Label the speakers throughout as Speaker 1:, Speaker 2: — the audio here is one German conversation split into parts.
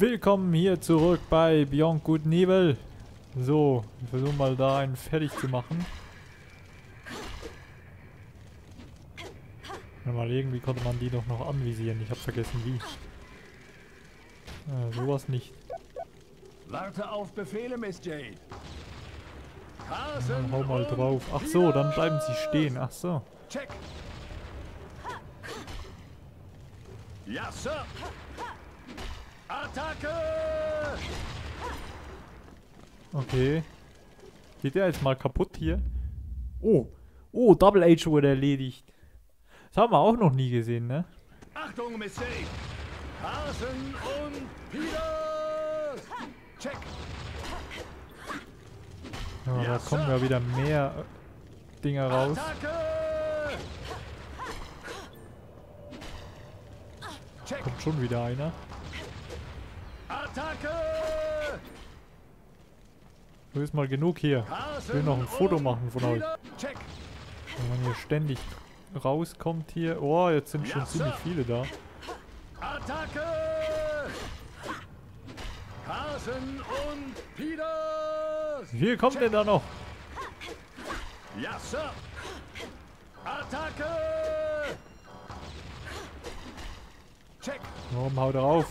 Speaker 1: Willkommen hier zurück bei Beyond Good Evil. So, wir versuchen mal da einen fertig zu machen. Mal irgendwie konnte man die doch noch anvisieren. Ich habe vergessen wie. Äh, sowas nicht.
Speaker 2: Warte auf Befehle, Miss Jade.
Speaker 1: Dann hau mal drauf. Ach so, dann bleiben sie stehen. Ach so.
Speaker 2: Check. Ja, Sir. Attacke!
Speaker 1: Okay. Geht der jetzt mal kaputt hier? Oh. Oh, Double H wurde erledigt. Das haben wir auch noch nie gesehen, ne?
Speaker 2: Achtung, Miss Jade. Carson und Peters. Check.
Speaker 1: Ja, da kommen ja wieder mehr äh, Dinger raus.
Speaker 2: Attacke!
Speaker 1: Kommt schon wieder einer.
Speaker 2: Attacke!
Speaker 1: So ist mal genug hier.
Speaker 2: Carson
Speaker 1: will noch ein Foto machen von euch.
Speaker 2: Check.
Speaker 1: Wenn man hier ständig rauskommt hier. Oh, jetzt sind schon ziemlich viele da.
Speaker 2: Attacke! Carson und Peters!
Speaker 1: Wie kommt denn da noch?
Speaker 2: Ja, Sir! Attacke! Check!
Speaker 1: Warum haut er auf?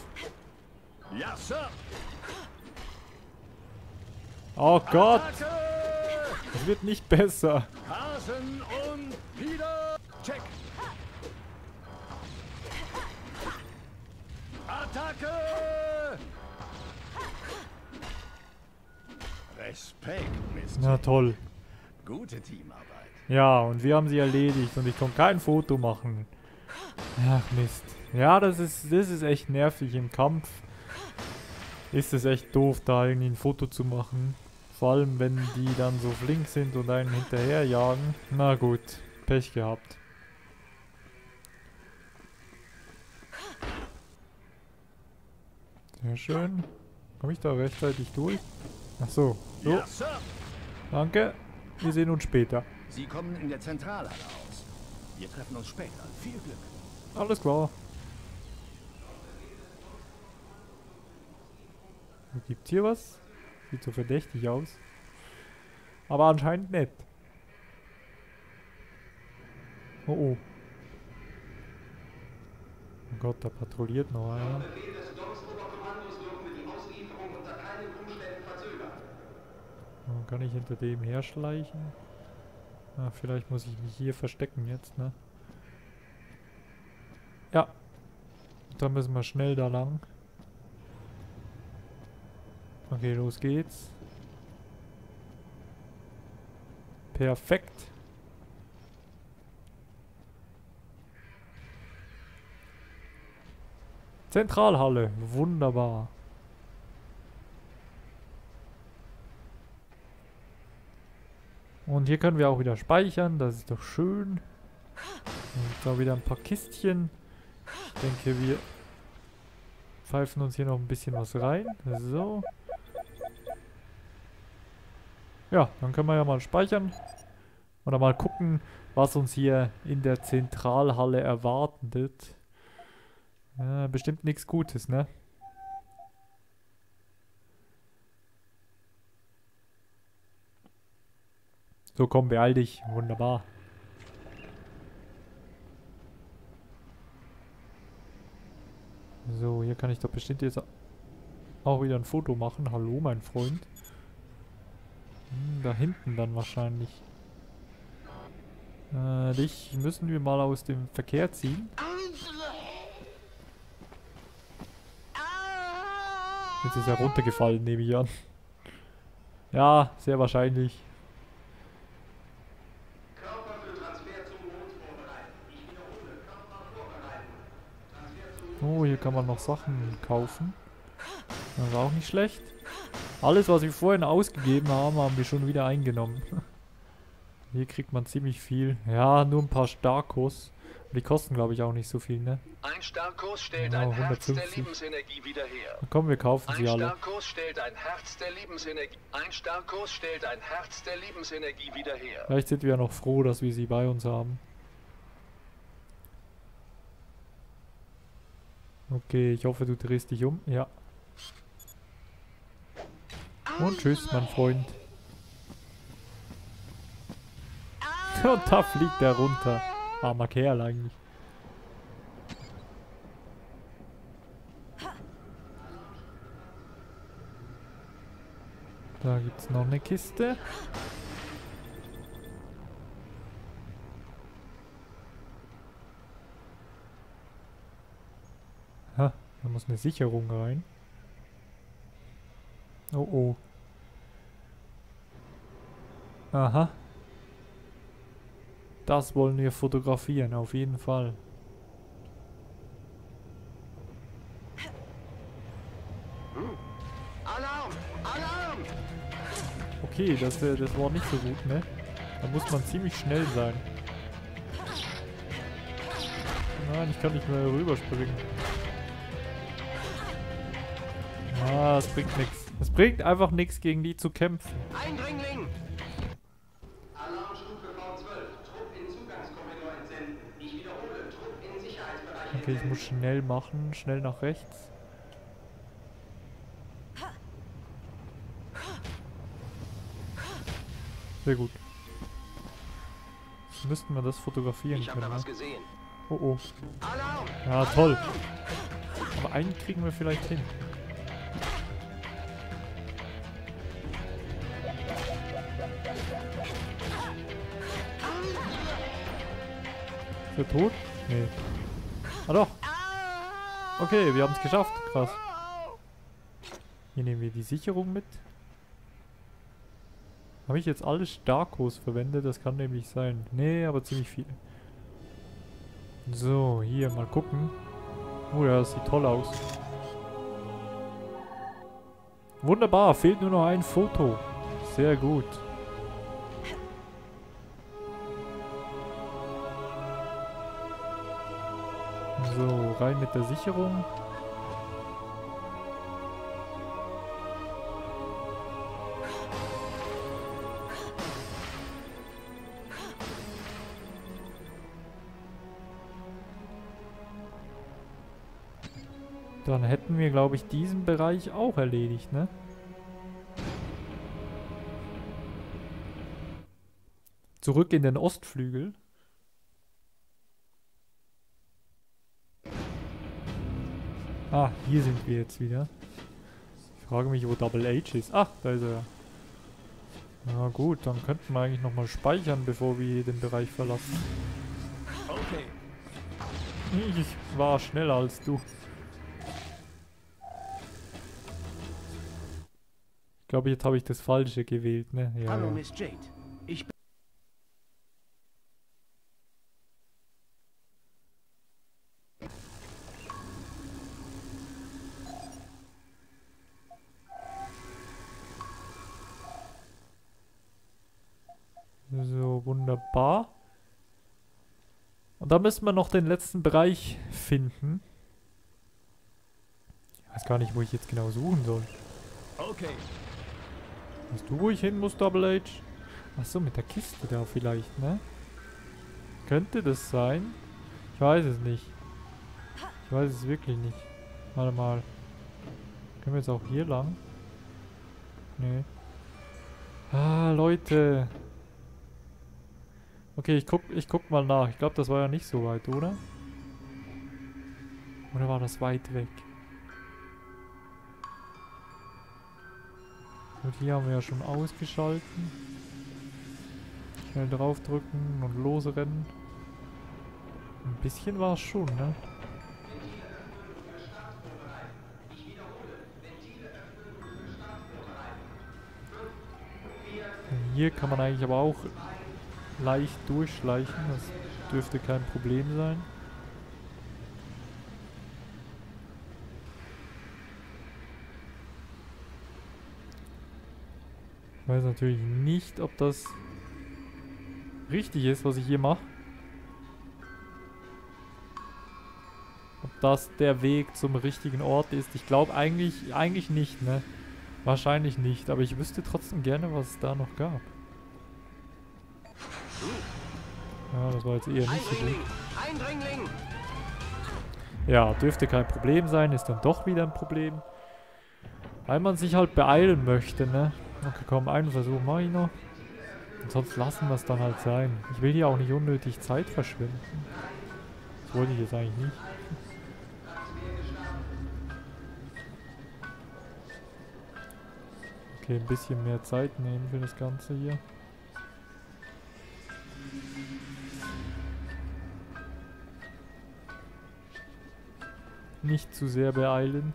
Speaker 2: Ja, Sir!
Speaker 1: Oh Gott, es wird nicht besser.
Speaker 2: Carson und Peters! Check! Attacke! Respekt, Mist.
Speaker 1: Na toll.
Speaker 2: Gute Teamarbeit.
Speaker 1: Ja, und wir haben sie erledigt und ich konnte kein Foto machen. Ach Mist. Ja, das ist, das ist echt nervig im Kampf. Ist es echt doof, da irgendwie ein Foto zu machen. Vor allem, wenn die dann so flink sind und einen hinterherjagen. Na gut, Pech gehabt. Sehr schön. Komme ich da rechtzeitig durch? Ach so. So,
Speaker 2: Ja,
Speaker 1: danke. Wir sehen uns später.
Speaker 2: Sie kommen in der Zentralhalle aus. Wir treffen uns später. Viel Glück.
Speaker 1: Alles klar. Gibt's hier was? Sieht so verdächtig aus. Aber anscheinend nicht. Oh oh. Oh Gott, da patrouilliert noch einer. Oh, kann ich hinter dem herschleichen? Ah, vielleicht muss ich mich hier verstecken jetzt, ne? Ja. Da müssen wir schnell da lang. Okay, los geht's. Perfekt. Zentralhalle. Wunderbar. Und hier können wir auch wieder speichern. Das ist doch schön. Und da wieder ein paar Kistchen. Ich denke, wir pfeifen uns hier noch ein bisschen was rein. So. Ja, dann können wir ja mal speichern. Oder mal gucken, was uns hier in der Zentralhalle erwartet. Ja, bestimmt nichts Gutes, ne? So, komm, beeil dich. Wunderbar. So, hier kann ich doch bestimmt jetzt auch wieder ein Foto machen. Hallo, mein Freund. Hm, da hinten dann wahrscheinlich. Äh, dich müssen wir mal aus dem Verkehr ziehen. Jetzt ist er runtergefallen, nehme ich an. Ja, sehr wahrscheinlich. Oh, hier kann man noch Sachen kaufen. Das ist auch nicht schlecht. Alles, was wir vorhin ausgegeben haben, haben wir schon wieder eingenommen. Hier kriegt man ziemlich viel. Ja, nur ein paar Starkos. Die kosten, glaube ich, auch nicht so viel, ne?
Speaker 3: Ein Starkurs stellt
Speaker 1: Ja,
Speaker 3: ein Herz der
Speaker 1: 150.
Speaker 3: Lebensenergie wieder her.
Speaker 1: Komm, wir kaufen
Speaker 3: Ein
Speaker 1: sie alle.
Speaker 3: Starkurs stellt ein Herz der Lebensenergie. Ein Starkurs stellt ein Herz der Lebensenergie wieder her.
Speaker 1: Vielleicht sind wir ja noch froh, dass wir sie bei uns haben. Okay, ich hoffe, du drehst dich um. Ja. Und tschüss, mein Freund. Und da fliegt er runter. Armer Kerl eigentlich. Da gibt es noch eine Kiste. Ha, da muss eine Sicherung rein. Oh oh. Aha. Das wollen wir fotografieren, auf jeden Fall.
Speaker 2: Alarm! Alarm!
Speaker 1: Okay, das, äh, das war nicht so gut, ne? Da muss man ziemlich schnell sein. Nein, ich kann nicht mehr rüberspringen. Ah, das bringt nichts. Es bringt einfach nichts, gegen die zu kämpfen.
Speaker 2: Eindringling!
Speaker 1: Okay, ich muss schnell machen, schnell nach rechts. Sehr gut. Jetzt müssten wir das fotografieren
Speaker 2: Ich habe da
Speaker 1: können.
Speaker 2: was gesehen.
Speaker 1: Oh oh. Ja, toll. Aber einen kriegen wir vielleicht hin. Ist er tot? Nee. Ah doch. Okay, wir haben es geschafft. Krass. Hier nehmen wir die Sicherung mit. Habe ich jetzt alle Starkos verwendet? Das kann nämlich sein. Nee, aber ziemlich viel. So, hier mal gucken. Oh ja, das sieht toll aus. Wunderbar, fehlt nur noch ein Foto. Sehr gut. So, rein mit der Sicherung. Dann hätten wir, glaube ich, diesen Bereich auch erledigt, ne? Zurück in den Ostflügel. Ah, hier sind wir jetzt wieder. Ich frage mich, wo Double H ist. Ach, da ist er. Na gut, dann könnten wir eigentlich nochmal speichern, bevor wir den Bereich verlassen.
Speaker 2: Okay.
Speaker 1: Ich war schneller als du. Ich glaube, jetzt habe ich das Falsche gewählt, ne? Ja,
Speaker 2: Hallo,
Speaker 1: ja.
Speaker 2: Miss Jade.
Speaker 1: Wunderbar. Und da müssen wir noch den letzten Bereich finden. Ich weiß gar nicht, wo ich jetzt genau suchen soll.
Speaker 2: Okay.
Speaker 1: Weißt du, wo ich hin muss, Double H? Achso, mit der Kiste da vielleicht, ne? Könnte das sein? Ich weiß es nicht. Ich weiß es wirklich nicht. Warte mal. Können wir jetzt auch hier lang? Nee. Ah, Leute. Okay, ich guck, ich guck mal nach. Ich glaube, das war ja nicht so weit, oder? Oder war das weit weg? Gut, hier haben wir ja schon ausgeschalten. Schnell draufdrücken und losrennen. Ein bisschen war es schon, ne? Hier kann man eigentlich aber auch leicht durchschleichen. Das dürfte kein Problem sein. Ich weiß natürlich nicht, ob das richtig ist, was ich hier mache. Ob das der Weg zum richtigen Ort ist. Ich glaube eigentlich, eigentlich nicht, ne? Wahrscheinlich nicht, aber ich wüsste trotzdem gerne, was es da noch gab. Ja, das war jetzt eher nicht so gut. Ja, dürfte kein Problem sein, ist dann doch wieder ein Problem. Weil man sich halt beeilen möchte, ne? Okay, komm, einen Versuch mache ich noch. Und sonst lassen wir es dann halt sein. Ich will hier auch nicht unnötig Zeit verschwenden. Das wollte ich jetzt eigentlich nicht. Okay, ein bisschen mehr Zeit nehmen für das Ganze hier. Nicht zu sehr beeilen.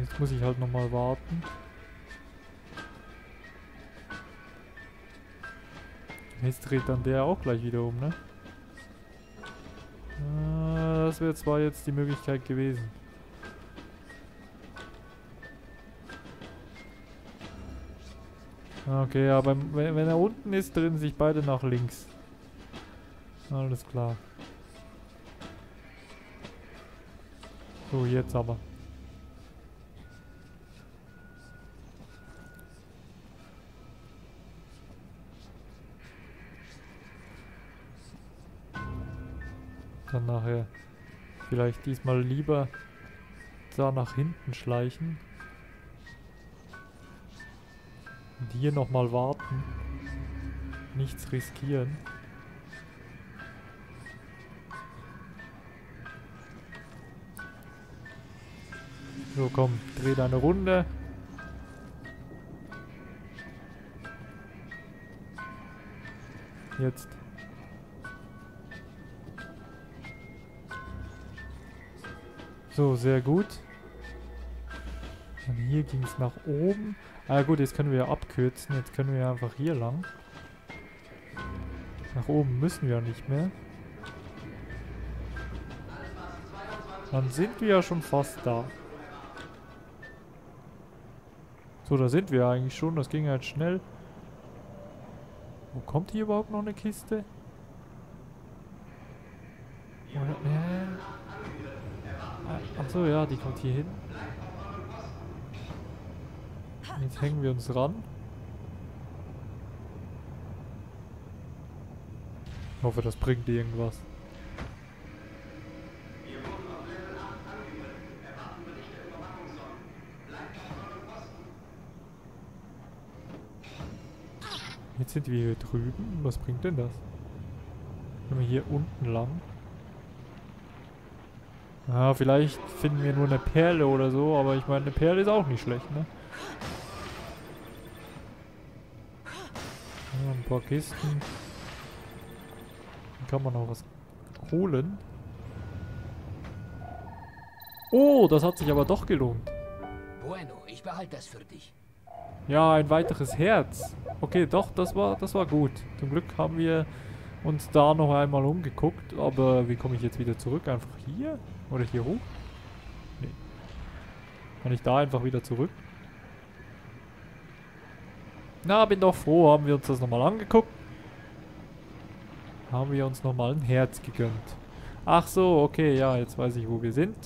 Speaker 1: Jetzt muss ich halt nochmal warten. Jetzt dreht dann der auch gleich wieder um, ne? Ah, das wäre zwar jetzt die Möglichkeit gewesen. Okay, aber wenn, wenn er unten ist, drehen sich beide nach links. Alles klar. So, jetzt aber. Dann nachher vielleicht diesmal lieber da nach hinten schleichen. Und hier nochmal warten. Nichts riskieren. So, komm, dreh deine Runde. Jetzt. So, sehr gut. Und hier ging es nach oben. Ah gut, jetzt können wir ja abkürzen. Jetzt können wir einfach hier lang. Nach oben müssen wir ja nicht mehr. Dann sind wir ja schon fast da. So, da sind wir eigentlich schon. Das ging halt schnell. Wo kommt hier überhaupt noch eine Kiste? Äh, Achso, ja, die kommt hier hin. Jetzt hängen wir uns ran. Ich hoffe, das bringt irgendwas. Jetzt sind wir hier drüben. Was bringt denn das? Wenn wir hier unten lang. Ja, vielleicht finden wir nur eine Perle oder so, aber ich meine, eine Perle ist auch nicht schlecht, ne? Ja, ein paar Kisten. Dann kann man noch was holen. Oh, das hat sich aber doch gelohnt.
Speaker 4: Bueno, ich behalte das für dich.
Speaker 1: Ja, ein weiteres Herz. Okay, doch, das war, das war gut. Zum Glück haben wir uns da noch einmal umgeguckt. Aber wie komme ich jetzt wieder zurück? Einfach hier? Oder hier hoch? Nee. Kann ich da einfach wieder zurück? Na, bin doch froh, haben wir uns das nochmal angeguckt. Haben wir uns nochmal ein Herz gegönnt. Ach so, okay, ja, jetzt weiß ich, wo wir sind.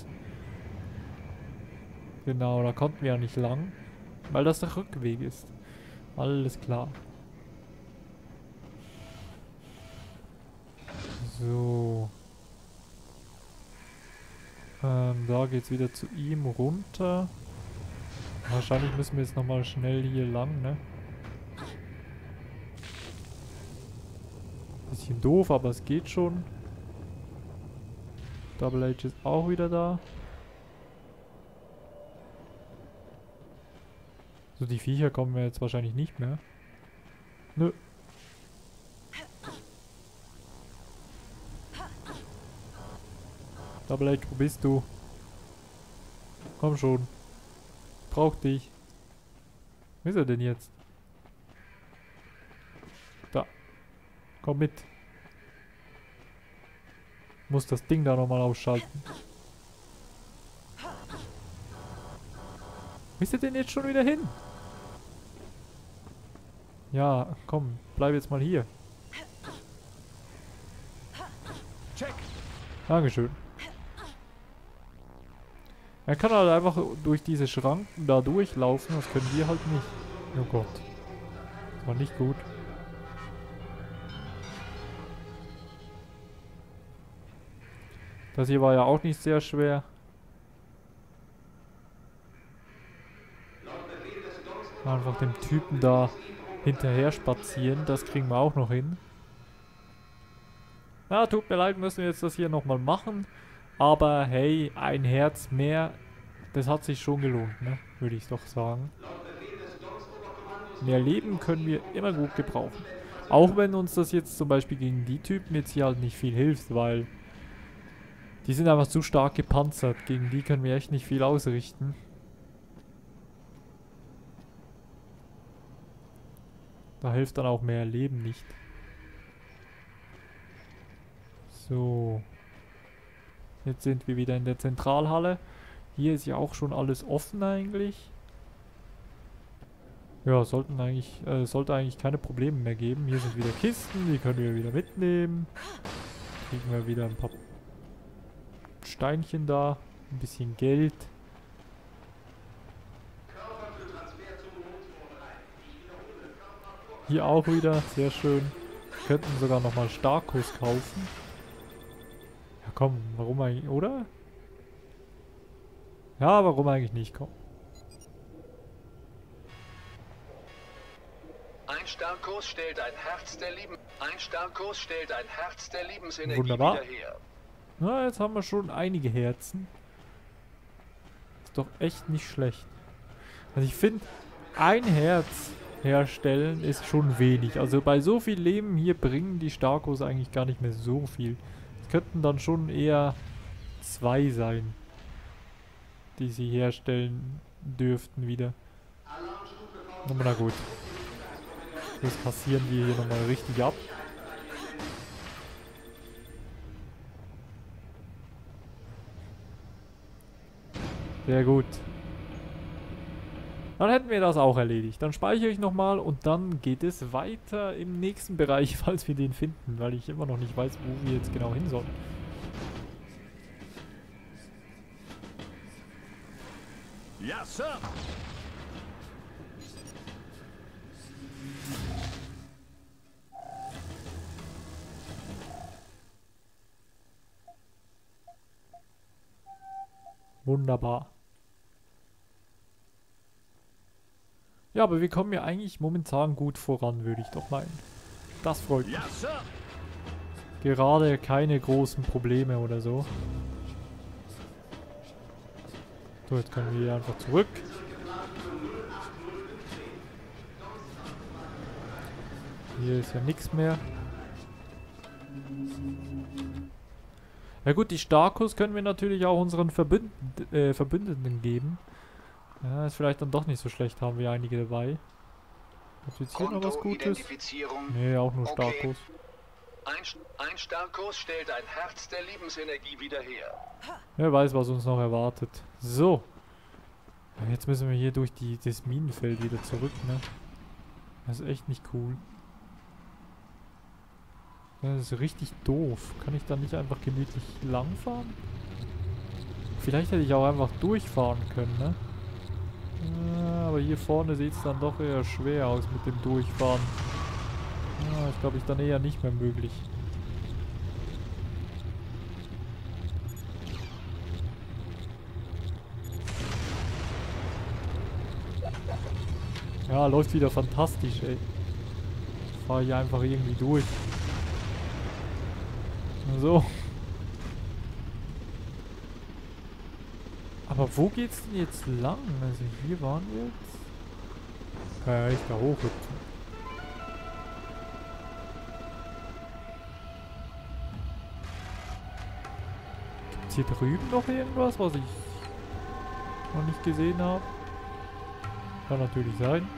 Speaker 1: Genau, da konnten wir ja nicht lang. Weil das der Rückweg ist. Alles klar. So. Ähm, da geht's wieder zu ihm runter. Wahrscheinlich müssen wir jetzt nochmal schnell hier lang, ne? Bisschen doof, aber es geht schon. Double H ist auch wieder da. So, die Viecher kommen wir jetzt wahrscheinlich nicht mehr. Nö. Double H, wo bist du? Komm schon. Brauch dich. Wo ist er denn jetzt? Da. Komm mit. Muss das Ding da nochmal ausschalten. Wo ist er denn jetzt schon wieder hin? Ja, komm, bleib jetzt mal hier.
Speaker 2: Check.
Speaker 1: Dankeschön. Er kann halt einfach durch diese Schranken da durchlaufen, das können wir halt nicht. Oh Gott. Das war nicht gut. Das hier war ja auch nicht sehr schwer. Einfach dem Typen da hinterher spazieren. Das kriegen wir auch noch hin. Ja, tut mir leid, müssen wir jetzt das hier nochmal machen. Aber hey, ein Herz mehr, das hat sich schon gelohnt, ne? Würde ich doch sagen. Mehr Leben können wir immer gut gebrauchen. Auch wenn uns das jetzt zum Beispiel gegen die Typen jetzt hier halt nicht viel hilft, weil die sind einfach zu stark gepanzert. Gegen die können wir echt nicht viel ausrichten. Da hilft dann auch mehr Leben nicht. So. Jetzt sind wir wieder in der Zentralhalle. Hier ist ja auch schon alles offen eigentlich. Ja, sollten eigentlich, äh, sollte eigentlich keine Probleme mehr geben. Hier sind wieder Kisten, die können wir wieder mitnehmen. Kriegen wir wieder ein paar Steinchen da, ein bisschen Geld. Hier auch wieder, sehr schön. Wir könnten sogar nochmal Starkos kaufen. Ja komm, warum eigentlich, oder? Ja, warum eigentlich nicht, komm.
Speaker 3: Ein Starkos stellt ein Herz der Lieben. Ein Starkos stellt ein Herz der Lebensenergie
Speaker 1: Wunderbar.
Speaker 3: wieder her.
Speaker 1: Na, jetzt haben wir schon einige Herzen. Ist doch echt nicht schlecht. Also ich finde, ein Herz herstellen ist schon wenig. Also bei so viel Leben hier bringen die Starkos eigentlich gar nicht mehr so viel. Es könnten dann schon eher zwei sein, die sie herstellen dürften wieder. Aber na gut. Jetzt passieren wir hier nochmal richtig ab. Sehr gut. Dann hätten wir das auch erledigt. Dann speichere ich nochmal und dann geht es weiter im nächsten Bereich, falls wir den finden, weil ich immer noch nicht weiß, wo wir jetzt genau hin sollen.
Speaker 2: Ja, Sir.
Speaker 1: Wunderbar. Ja, aber wir kommen ja eigentlich momentan gut voran, würde ich doch meinen. Das freut mich. Gerade keine großen Probleme oder so. So, jetzt können wir hier einfach zurück. Hier ist ja nichts mehr. Ja gut, die Starkos können wir natürlich auch unseren Verbünd äh, Verbündeten geben. Ja, ist vielleicht dann doch nicht so schlecht, haben wir einige dabei. Ist jetzt hier noch was Gutes? Nee, auch nur
Speaker 3: Okay.
Speaker 1: Starkos.
Speaker 3: Ein, ein Starkos stellt ein Herz der Lebensenergie wieder her.
Speaker 1: Wer weiß, was uns noch erwartet. So. Ja, Jetzt müssen wir hier durch die, das Minenfeld wieder zurück, ne? Das ist echt nicht cool. Das ist richtig doof. Kann ich da nicht einfach gemütlich langfahren? Vielleicht hätte ich auch einfach durchfahren können, ne? Ja, aber hier vorne sieht es dann doch eher schwer aus mit dem Durchfahren. Ja, ist glaube ich dann eher nicht mehr möglich. Ja, läuft wieder fantastisch, ey. Ich fahre hier einfach irgendwie durch. So. Aber wo geht's denn jetzt lang? Also hier waren wir jetzt. Kann ja nicht da hochhüpfen. Gibt's hier drüben noch irgendwas, was ich noch nicht gesehen habe? Kann natürlich sein.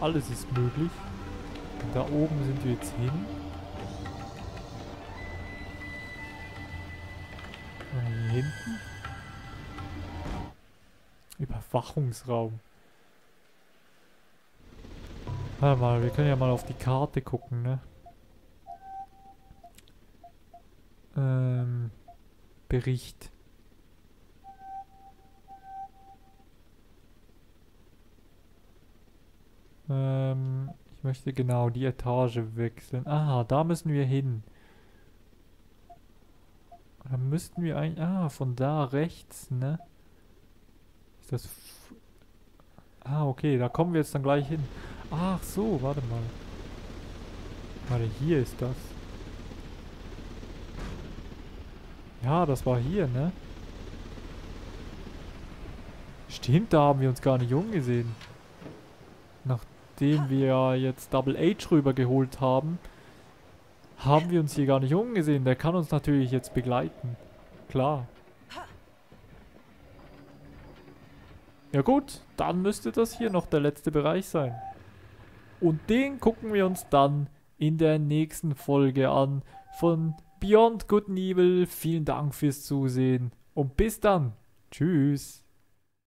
Speaker 1: Alles ist möglich. Und da oben sind wir jetzt hin. Hier hinten. Überwachungsraum. Warte mal, wir können ja mal auf die Karte gucken, ne? Ähm, Bericht. Ähm, ich möchte genau die Etage wechseln. Aha, da müssen wir hin. Dann müssten wir eigentlich... Ah, von da rechts, ne? Ist das... Ah, okay, da kommen wir jetzt dann gleich hin. Ach so, warte mal. Warte, hier ist das. Ja, das war hier, ne? Stimmt, da haben wir uns gar nicht umgesehen. Nachdem wir jetzt Double H rübergeholt haben, haben wir uns hier gar nicht umgesehen. Der kann uns natürlich jetzt begleiten. Klar. Ja gut, dann müsste das hier noch der letzte Bereich sein. Und den gucken wir uns dann in der nächsten Folge an von Beyond Good and Evil. Vielen Dank fürs Zusehen und bis dann. Tschüss.